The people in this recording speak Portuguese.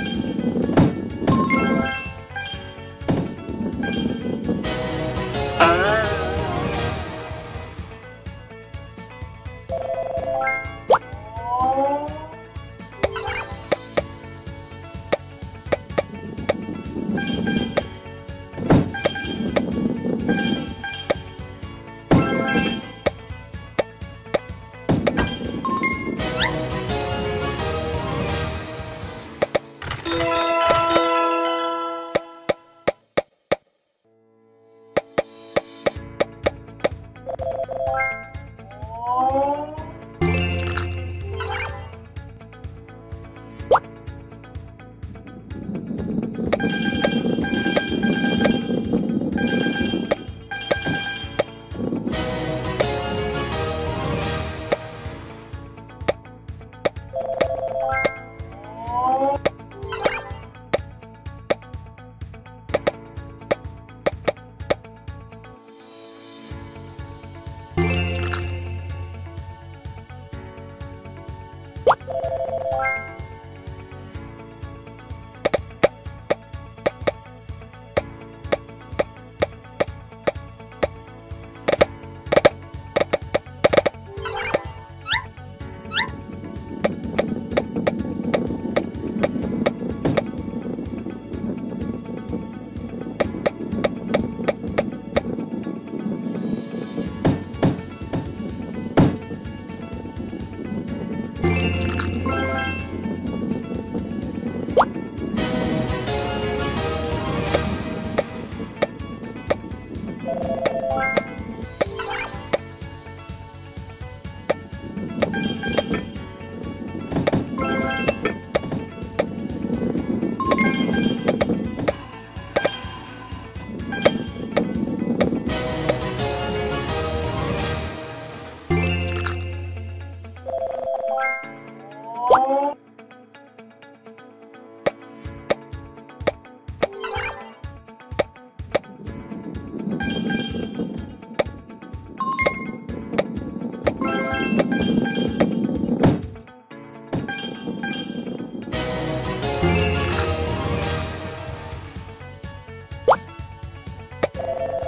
you You